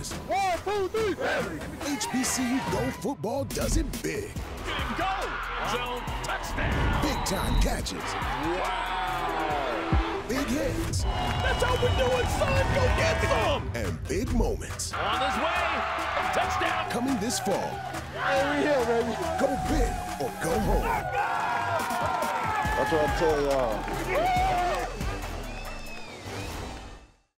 is. One, two, three. HBCU Go Football does it big. Go! Zone touchdown! Big time catches. Wow! Big hits. That's how we do it, son! Go get some! And big moments. On his way! Touchdown! Coming this fall. Hey, we here, baby. Go big or go home. That's what I'm telling y'all.